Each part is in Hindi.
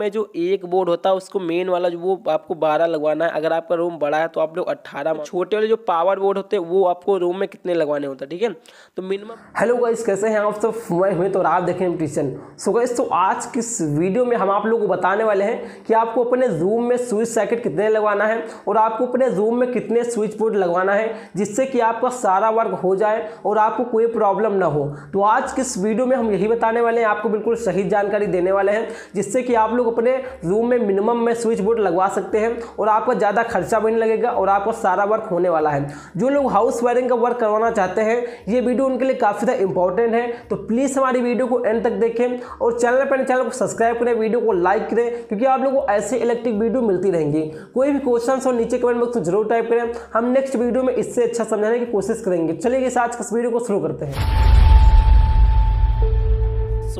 में जो एक बोर्ड होता है, उसको मेन वाला जो वो आपको बारह लगवाना है। अगर आपका रूम बड़ा है तो आप लोग अट्ठारह छोटे वाले जो पावर बोर्ड होते हैं, वो आपको रूम में कितने लगवाने होते हैं, ठीक है? तो मिनिमम हेलो गाइस कैसे हैं आप सब? मैं हुए तो आप देखें टीचर सो गाइस तो आज की इस वीडियो में हम आप लोगों को बताने वाले हैं कि आपको अपने रूम में स्विच सैकेट कितने लगवाना है और आपको अपने रूम में कितने स्विच बोर्ड लगवाना है, जिससे कि आपका सारा वर्क हो जाए और आपको कोई प्रॉब्लम ना हो। तो आज की इस वीडियो में हम यही बताने वाले हैं, आपको बिल्कुल सही जानकारी देने वाले हैं, जिससे कि आप लोग अपने रूम में मिनिमम में स्विच बोर्ड लगवा सकते हैं और आपका ज़्यादा खर्चा भी नहीं लगेगा और आपका सारा वर्क होने वाला है। जो लोग हाउस वायरिंग का वर्क करवाना चाहते हैं, ये वीडियो उनके लिए काफ़ी ज़्यादा इंपॉर्टेंट है। तो प्लीज़ हमारी वीडियो को एंड तक देखें और चैनल पर चैनल को सब्सक्राइब करें वीडियो को लाइक करें, क्योंकि आप लोगों को ऐसे इलेक्ट्रिक वीडियो मिलती रहेंगी। कोई भी क्वेश्चन हो, नीचे कमेंट बॉक्स में ज़रूर टाइप करें। हम नेक्स्ट वीडियो में इससे अच्छा समझाने की कोशिश करेंगे। चलिए इस आज का वीडियो को शुरू करते हैं।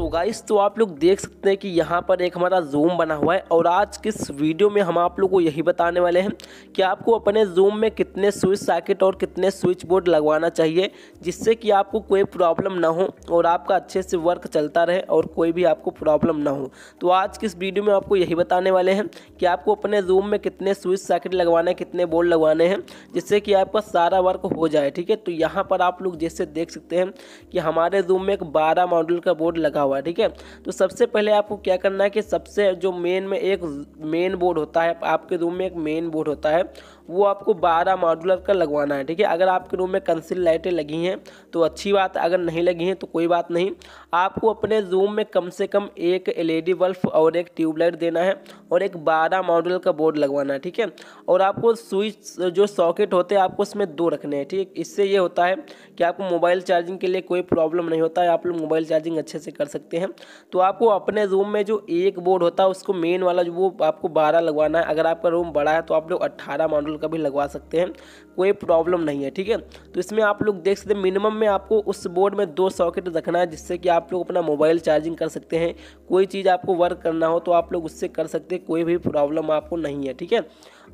सो गाइस तो आप लोग देख सकते हैं कि यहाँ पर एक हमारा जूम बना हुआ है और आज किस वीडियो में हम आप लोग को यही बताने वाले हैं कि आपको अपने जूम में कितने स्विच सैकेट और कितने स्विच बोर्ड लगवाना चाहिए, जिससे कि आपको कोई प्रॉब्लम ना हो और आपका अच्छे से वर्क चलता रहे और कोई भी आपको प्रॉब्लम ना हो। तो आज किस वीडियो में आपको यही बताने वाले हैं कि आपको अपने जूम में कितने स्विच सैकेट लगवाने, कितने बोर्ड लगवाने हैं, जिससे कि आपका सारा वर्क हो जाए, ठीक है? तो यहाँ पर आप लोग जैसे देख सकते हैं कि हमारे जूम में एक बारह मॉडल का बोर्ड लगा हुआ है, ठीक है? तो सबसे पहले आपको क्या करना है कि सबसे जो मेन में एक मेन बोर्ड होता है, आपके रूम में एक मेन बोर्ड होता है, वो आपको 12 मॉडुलर का लगवाना है, ठीक है? अगर आपके रूम में कंसिल लाइटें लगी हैं तो अच्छी बात अगर नहीं लगी हैं तो कोई बात नहीं। आपको अपने रूम में कम से कम एक एलईडी बल्ब और एक ट्यूबलाइट देना है और एक 12 मॉडल का बोर्ड लगवाना है, ठीक है? और आपको स्विच जो सॉकेट होते हैं, आपको उसमें दो रखने हैं, ठीक? इससे ये होता है कि आपको मोबाइल चार्जिंग के लिए कोई प्रॉब्लम नहीं होता है आप लोग मोबाइल चार्जिंग अच्छे से कर सकते हैं। तो आपको अपने रूम में जो एक बोर्ड होता है, उसको मेन वाला जो वो आपको बारह लगवाना है। अगर आपका रूम बड़ा है तो आप लोग अट्ठारह मॉडल का भी लगवा सकते हैं। कोई प्रॉब्लम नहीं है, ठीक है? तो इसमें आप लोग देख सकते मिनिमम में आपको उस बोर्ड में दो सॉकेट रखना है, जिससे कि आप लोग अपना मोबाइल चार्जिंग कर सकते हैं। कोई चीज़ आपको वर्क करना हो तो आप लोग उससे कर सकते हैं। कोई भी प्रॉब्लम आपको नहीं है, ठीक है?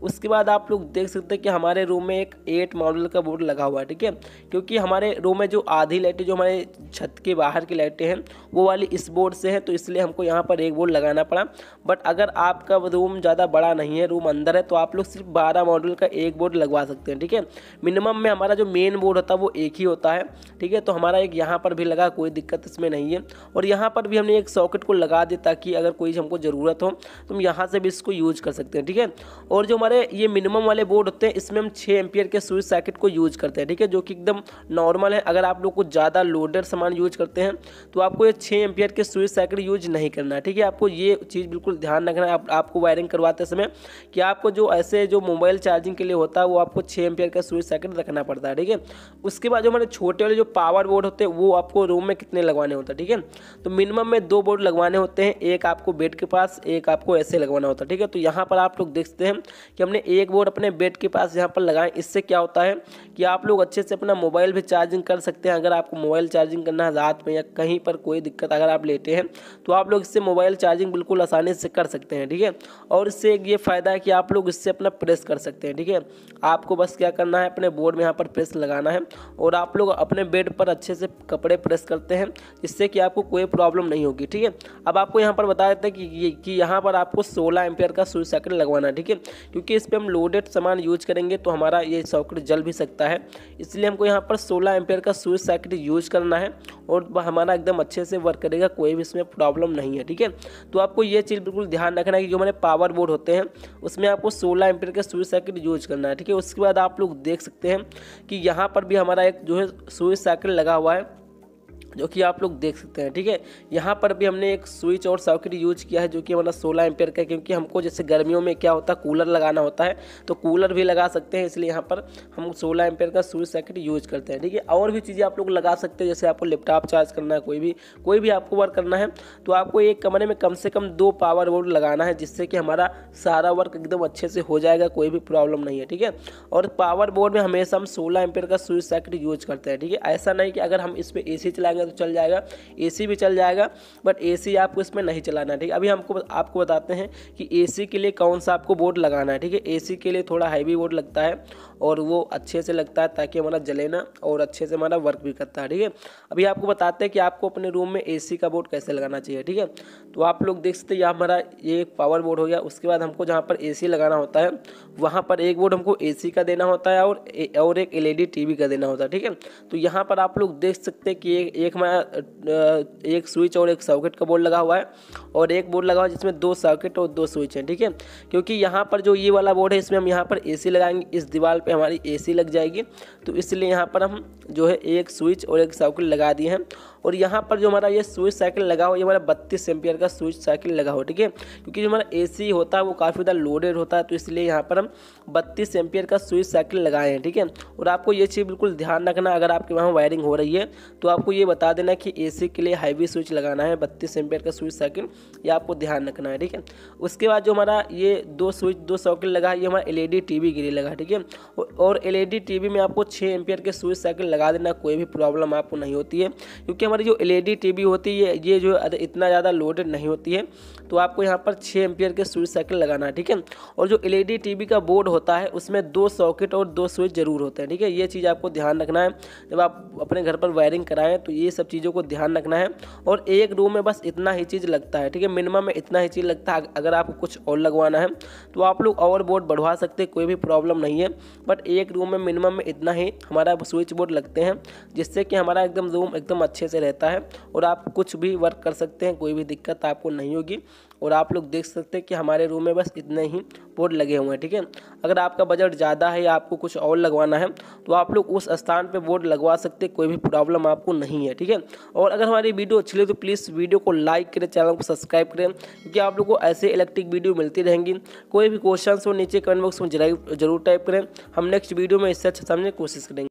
उसके बाद आप लोग देख सकते हैं कि हमारे रूम में एक एट मॉडल का बोर्ड लगा हुआ है, ठीक है? क्योंकि हमारे रूम में जो आधी लाइटें जो हमारे छत के बाहर की लाइटें हैं, वो वाली इस बोर्ड से हैं तो इसलिए हमको यहाँ पर एक बोर्ड लगाना पड़ा। बट अगर आपका रूम ज़्यादा बड़ा नहीं है रूम अंदर है तो आप लोग सिर्फ़ बारह मॉडल का एक बोर्ड लगवा सकते हैं, ठीक है? मिनिमम में हमारा जो मेन बोर्ड होता है, वो एक ही होता है, ठीक है? तो हमारा एक यहाँ पर भी लगा, कोई दिक्कत इसमें नहीं है। और यहाँ पर भी हमने एक सॉकेट को लगा दिया, ताकि अगर कोई हमको ज़रूरत हो तो हम यहाँ से भी इसको यूज़ कर सकते हैं, ठीक है? और जो हमारे ये मिनिमम वाले बोर्ड होते हैं इसमें हम छः एम्पियर के स्विच सैकेट को यूज़ करते हैं ठीक है? जो कि एकदम नॉर्मल है। अगर आप लोग को ज़्यादा लोडेड सामान यूज़ करते हैं तो आपको ये छः एम्पियर के स्विच सैकेट यूज़ नहीं करना है ठीक है? आपको ये चीज़ बिल्कुल ध्यान रखना है। आप, आपको वायरिंग करवाते समय कि आपको जो ऐसे जो मोबाइल चार्जिंग के लिए होता है वो आपको छः एम्पियर का स्विच सैकेट रखना पड़ता है ठीक है? उसके बाद जो हमारे छोटे वाले जो पावर बोर्ड होते हैं वो आपको रूम में कितने लगवाने होते हैं ठीक है? तो मिनिमम में दो बोर्ड लगवाने होते हैं एक आपको बेड के पास एक आपको ऐसे लगवाना होता है ठीक है? तो यहाँ पर आप लोग देखते हैं कि हमने एक बोर्ड अपने बेड के पास यहाँ पर लगाएँ। इससे क्या होता है कि आप लोग अच्छे से अपना मोबाइल भी चार्जिंग कर सकते हैं। अगर आपको मोबाइल चार्जिंग करना है रात में या कहीं पर कोई दिक्कत अगर आप लेते हैं तो आप लोग इससे मोबाइल चार्जिंग बिल्कुल आसानी से कर सकते हैं, ठीक है? और इससे एक ये फ़ायदा है कि आप लोग इससे अपना प्रेस कर सकते हैं, ठीक है? आपको बस क्या करना है, अपने बोर्ड में यहाँ पर प्रेस लगाना है और आप लोग अपने बेड पर अच्छे से कपड़े प्रेस करते हैं, जिससे कि आपको कोई प्रॉब्लम नहीं होगी, ठीक है? अब आपको यहाँ पर बता देते हैं कि कि यहाँ पर आपको सोलह एम्पेयर का स्विच सैकेट लगवाना है, ठीक है? क्योंकि इस पर हम लोडेड सामान यूज़ करेंगे तो हमारा ये सॉकेट जल भी सकता है। इसलिए हमको यहाँ पर सोलह एम्पेयर का स्विच सैकेट यूज़ करना है और हमारा एकदम अच्छे से वर्क करेगा, कोई भी इसमें प्रॉब्लम नहीं है, ठीक है? तो आपको ये चीज़ बिल्कुल ध्यान रखना है कि जो हमारे पावर बोर्ड होते हैं, उसमें आपको सोलह एम्पेयर का स्विच सैकेट यूज़ करना है, ठीक है? उसके बाद आप लोग देख सकते हैं कि यहाँ पर भी हमारा एक जो है स्विच सैकेट लगा हुआ है। जो कि आप लोग देख सकते हैं, ठीक है? यहाँ पर भी हमने एक स्विच और सॉकेट यूज़ किया है जो कि हमारा सोलह एम्पेयर का क्योंकि हमको जैसे गर्मियों में क्या होता है कूलर लगाना होता है तो कूलर भी लगा सकते हैं, इसलिए यहाँ पर हम सोलह एम्पेयर का स्विच सॉकेट यूज़ करते हैं, ठीक है? और भी चीज़ें आप लोग लगा सकते हैं, जैसे आपको लैपटॉप चार्ज करना है, कोई भी कोई भी आपको वर्क करना है तो आपको एक कमरे में कम से कम दो पावर बोर्ड लगाना है, जिससे कि हमारा सारा वर्क एकदम अच्छे से हो जाएगा, कोई भी प्रॉब्लम नहीं है, ठीक है? और पावर बोर्ड में हमेशा हम सोलह एम्पेयर का स्विच सॉकेट यूज़ करते हैं, ठीक है? ऐसा नहीं कि अगर हम इस पर ए चलाएँगे तो चल जाएगा एसी भी चल जाएगा बट एसी आपको इसमें नहीं चलाना ठीक है? अभी हमको आपको बताते हैं कि एसी के लिए कौन सा आपको बोर्ड लगाना है, ठीक है? एसी के लिए थोड़ा हैवी बोर्ड लगता है और वो अच्छे से लगता है ताकि हमारा जले ना और अच्छे से हमारा वर्क भी करता है, ठीक है? अभी आपको बताते हैं कि आपको अपने रूम में एसी का बोर्ड कैसे लगाना चाहिए, ठीक है? तो आप लोग देख सकते हैं, यहाँ हमारा ये पावर बोर्ड हो गया, उसके बाद हमको जहाँ पर एसी लगाना होता है, वहाँ पर एक बोर्ड हमको एसी का देना होता है और और एक एलईडी टीवी का देना होता है, ठीक है? तो यहाँ पर आप लोग देख सकते हैं कि एक हमारा एक स्विच और एक सॉकेट का बोर्ड लगा हुआ है और एक बोर्ड लगा हुआ है जिसमें दो सॉकेट और दो स्विच हैं, ठीक है? क्योंकि यहाँ पर जो ये वाला बोर्ड है, इसमें हम यहाँ पर एसी लगाएँगे, इस दीवार पर हमारी एसी लग जाएगी। तो इसलिए यहाँ पर हम जो है एक स्विच और एक सॉकेट लगा दिए हैं। और यहाँ पर जो हमारा ये स्विच साइकिल लगा हुआ ये हमारा बत्तीस एम्पियर का स्विच साइकिल लगा हो, ठीक है? क्योंकि जो हमारा एसी होता है, वो काफ़ी ज़्यादा लोडेड होता है तो इसलिए यहाँ पर हम बत्तीस एम्पियर का स्विच साइकिल लगाए हैं, ठीक है? और आपको ये चीज़ बिल्कुल ध्यान रखना, अगर आपके वहाँ वायरिंग हो रही है तो आपको ये बता देना कि ए के लिए हाईवी स्विच लगाना है, बत्तीस एम्पियर का स्विच साइकिल ये आपको ध्यान रखना है, ठीक है? उसके बाद जो हमारा ये दो स्विच दो साइकिल लगा, ये हमारा एलईडी टीवी के लिए लगा, ठीक है? और एलईडी टीवी में आपको छः एम्पियर के स्विच साइकिल लगा देना, कोई भी प्रॉब्लम आपको नहीं होती है, क्योंकि हमारी जो एलईडी टीवी होती है, ये जो इतना ज़्यादा लोडेड नहीं होती है तो आपको यहाँ पर छः एम्पियर के स्विच साइकिल लगाना है, ठीक है? और जो एलईडी टीवी का बोर्ड होता है, उसमें दो सॉकेट और दो स्विच ज़रूर होते हैं, ठीक है? ये चीज़ आपको ध्यान रखना है, जब आप अपने घर पर वायरिंग कराएँ तो ये सब चीज़ों को ध्यान रखना है और एक रूम में बस इतना ही चीज़ लगता है, ठीक है? मिनिमम में इतना ही चीज़ लगता है अगर आपको कुछ और लगवाना है तो आप लोग और बोर्ड बढ़वा सकते हैं, कोई भी प्रॉब्लम नहीं है बट एक रूम में मिनिमम में इतना ही हमारा स्विच बोर्ड लगते हैं, जिससे कि हमारा एकदम रूम एकदम अच्छे से रहता है और आप कुछ भी वर्क कर सकते हैं, कोई भी दिक्कत आपको नहीं होगी। और आप लोग देख सकते हैं कि हमारे रूम में बस इतने ही बोर्ड लगे हुए हैं, ठीक है? अगर आपका बजट ज़्यादा है या आपको कुछ और लगवाना है तो आप लोग उस स्थान पे बोर्ड लगवा सकते कोई भी प्रॉब्लम आपको नहीं है, ठीक है? और अगर हमारी वीडियो अच्छी लगे तो प्लीज़ वीडियो को लाइक करें चैनल को सब्सक्राइब करें, क्योंकि आप लोग को ऐसे इलेक्ट्रिक वीडियो मिलती रहेंगी। कोई भी क्वेश्चन हो, नीचे कमेंट बॉक्स में ज़रूर टाइप करें। हम नेक्स्ट वीडियो में इससे अच्छा समझने की कोशिश करेंगे।